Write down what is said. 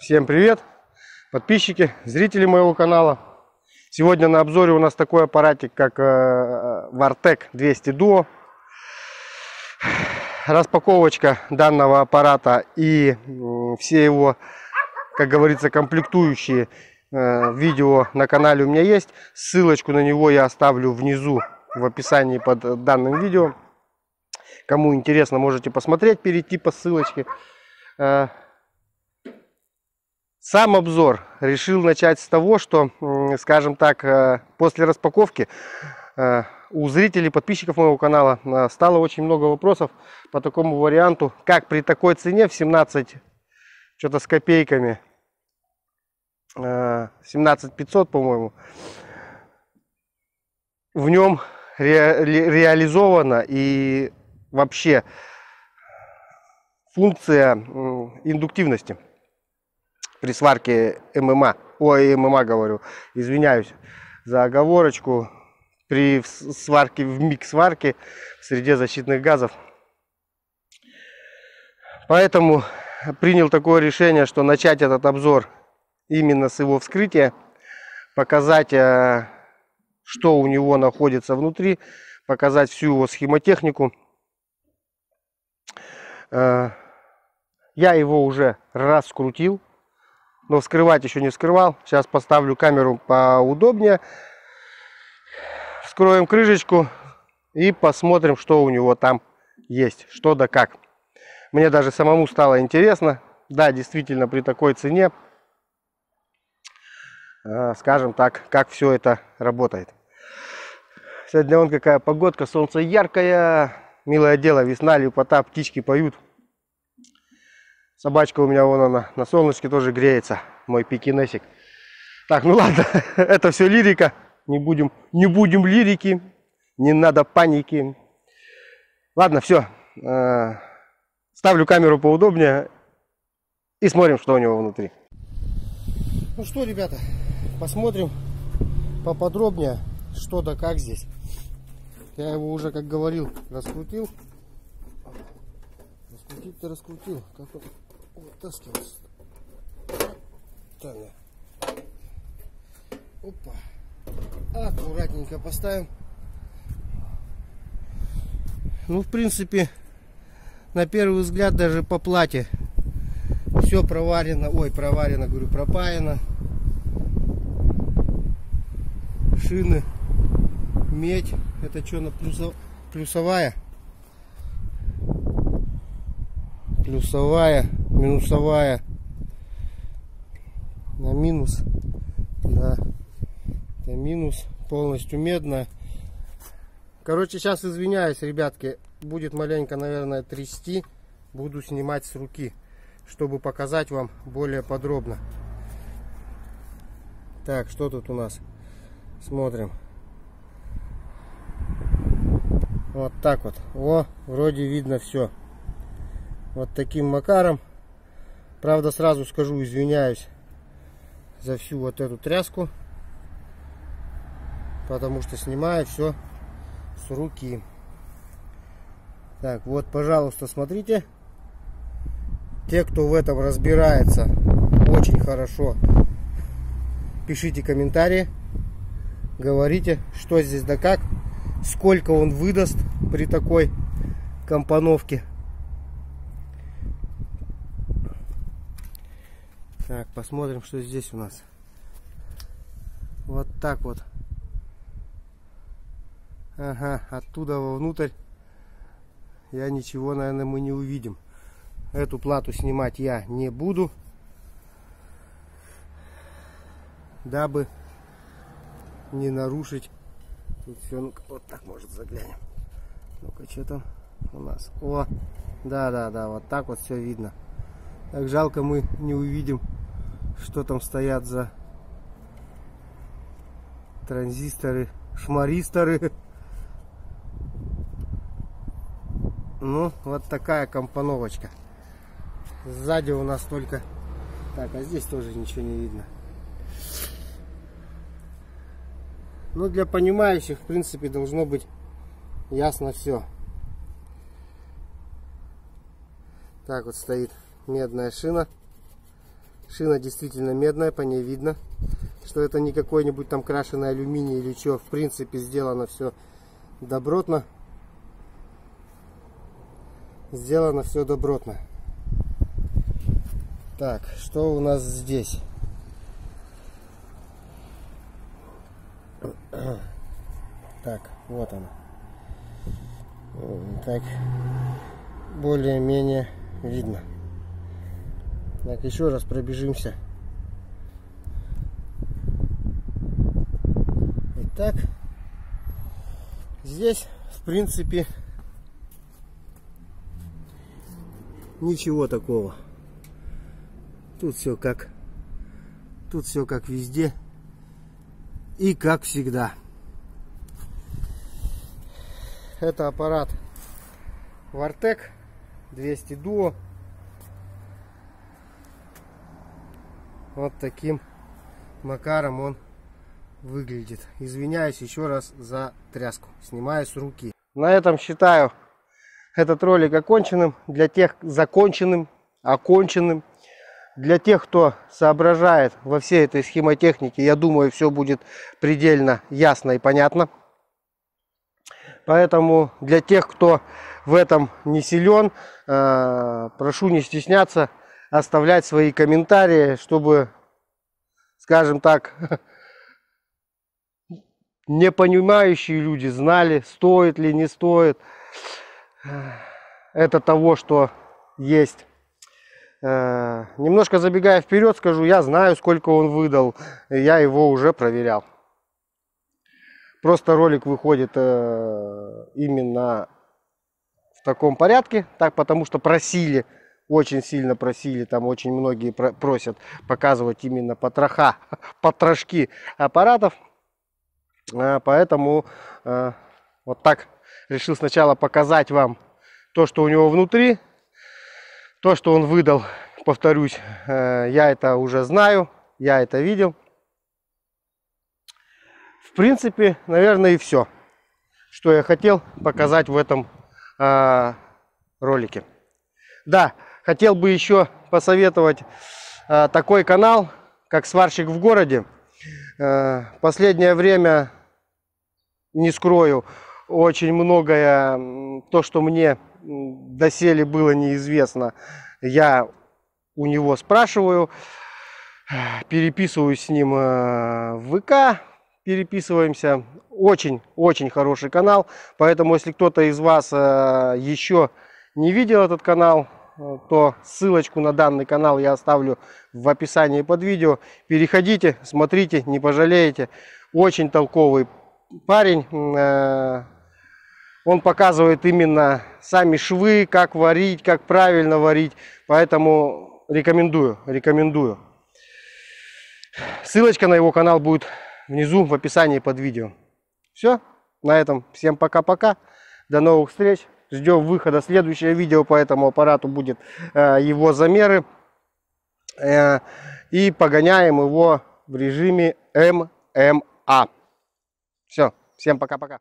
Всем привет, подписчики, зрители моего канала. Сегодня на обзоре у нас такой аппаратик, как э, Vartec 200 Duo. Распаковочка данного аппарата и все его, как говорится, комплектующие э, видео на канале у меня есть. Ссылочку на него я оставлю внизу в описании под данным видео. Кому интересно, можете посмотреть, перейти по ссылочке. Сам обзор решил начать с того, что, скажем так, э, после распаковки э, у зрителей, подписчиков моего канала э, стало очень много вопросов по такому варианту, как при такой цене в 17 что-то с копейками, 17 500, по-моему, в нем ре реализована и вообще функция индуктивности при сварке ММА. Ой, ММА говорю, извиняюсь за оговорочку. При сварке, в микс сварке в среде защитных газов. Поэтому принял такое решение, что начать этот обзор именно с его вскрытия. Показать, э, что у него находится внутри. Показать всю его схемотехнику. Э, я его уже раскрутил но вскрывать еще не вскрывал. Сейчас поставлю камеру поудобнее. Вскроем крышечку и посмотрим, что у него там есть, что да как. Мне даже самому стало интересно. Да, действительно, при такой цене, э, скажем так, как все это работает. Сегодня вон какая погодка, солнце яркое, милое дело, весна, лепота, птички поют. Собачка у меня вон она на солнышке тоже греется. Мой пекинесик. Так, ну ладно, это все лирика. Не будем, не будем лирики. Не надо паники. Ладно, все. Э, ставлю камеру поудобнее. И смотрим, что у него внутри. Ну что, ребята, посмотрим поподробнее, что да как здесь. Я его уже, как говорил, раскрутил. Раскрутить-то раскрутил. Как он вытаскивался. Так, Опа. Аккуратненько поставим. Ну, в принципе, на первый взгляд даже по плате все проварено. Ой, проварено, говорю, пропаяно. Шины, медь. Это что, на плюсо... плюсовая? Плюсовая минусовая на минус. Да это минус полностью медная короче сейчас извиняюсь ребятки. Будет маленько наверное трясти. Буду снимать с руки чтобы показать вам более подробно. Так что тут у нас? Смотрим. Вот так вот. О вроде видно все вот таким макаром Правда, сразу скажу, извиняюсь за всю вот эту тряску, потому что снимаю все с руки. Так, вот, пожалуйста, смотрите. Те, кто в этом разбирается очень хорошо, пишите комментарии, говорите, что здесь да как, сколько он выдаст при такой компоновке. Так, посмотрим, что здесь у нас. Вот так вот. Ага, оттуда вовнутрь я ничего, наверное, мы не увидим. Эту плату снимать я не буду. Дабы не нарушить. Тут все, ну вот так может заглянем. Ну-ка, что там у нас? О, да-да-да, вот так вот все видно. Так жалко мы не увидим что там стоят за транзисторы, шмаристоры. Ну, вот такая компоновочка. Сзади у нас только... Так, а здесь тоже ничего не видно. Ну, для понимающих, в принципе, должно быть ясно все. Так вот стоит медная шина Шина действительно медная, по ней видно, что это не какой-нибудь там крашеный алюминий или что. В принципе, сделано все добротно. Сделано все добротно. Так, что у нас здесь? Так, вот она. Так, более-менее видно. Так, еще раз пробежимся. Итак, здесь, в принципе, ничего такого. Тут все как, тут все как везде и как всегда. Это аппарат Вартек 200 Duo. Вот таким макаром он выглядит. Извиняюсь еще раз за тряску. Снимаю с руки. На этом считаю этот ролик оконченным. Для тех законченным, оконченным. Для тех, кто соображает во всей этой схемотехнике, я думаю, все будет предельно ясно и понятно. Поэтому для тех, кто в этом не силен, э, прошу не стесняться оставлять свои комментарии, чтобы, скажем так, не понимающие люди знали, стоит ли, не стоит это того, что есть. Э, немножко забегая вперед, скажу, я знаю, сколько он выдал, я его уже проверял. Просто ролик выходит э, именно в таком порядке, так потому что просили очень сильно просили, там очень многие просят показывать именно потроха, потрошки аппаратов. А, поэтому а, вот так решил сначала показать вам то, что у него внутри. То, что он выдал, повторюсь, э, я это уже знаю, я это видел. В принципе, наверное, и все, что я хотел показать в этом а, ролике. Да, хотел бы еще посоветовать э, такой канал, как «Сварщик в городе». Э, последнее время, не скрою, очень многое, то, что мне доселе было неизвестно, я у него спрашиваю, переписываюсь с ним э, в ВК, переписываемся. Очень-очень хороший канал, поэтому если кто-то из вас еще не видел этот канал, то ссылочку на данный канал я оставлю в описании под видео. Переходите, смотрите, не пожалеете. Очень толковый парень. Э, он показывает именно сами швы, как варить, как правильно варить. Поэтому рекомендую, рекомендую. Ссылочка на его канал будет внизу в описании под видео. Все, на этом всем пока-пока. До новых встреч. Ждем выхода. Следующее видео по этому аппарату будет э, его замеры. Э, и погоняем его в режиме ММА. Все, всем пока-пока.